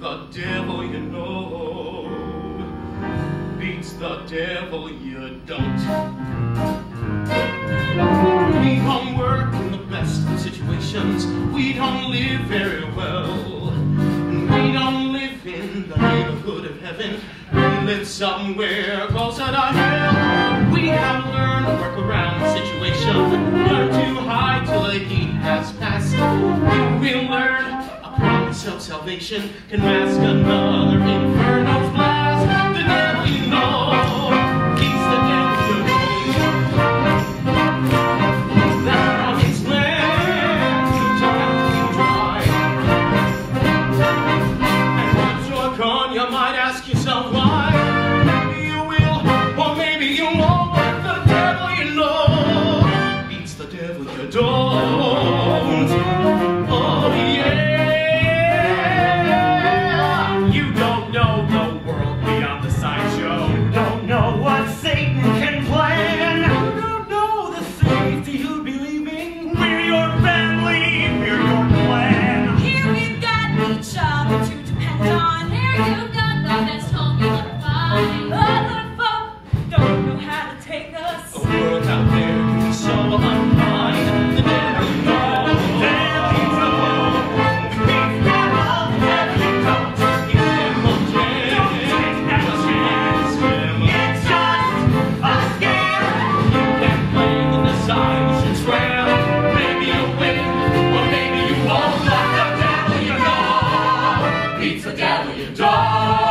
the devil you know beats the devil you don't. We don't work in the best of situations, we don't live very well. And we don't live in the neighborhood of heaven, we live somewhere closer to hell. We have of salvation can mask another inferno's blast. The devil he's the devil And once you're gone, you might ask yourself. shall we die?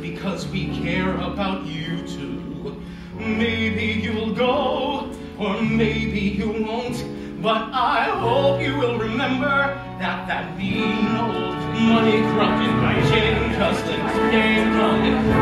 because we care about you too. Maybe you'll go, or maybe you won't, but I hope you will remember that that mean old money grubbing, Beijing cussing name calling